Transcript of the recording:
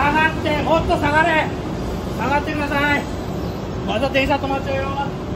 下がってもっと下がれ。下がってください。また電車止まっちゃうよ。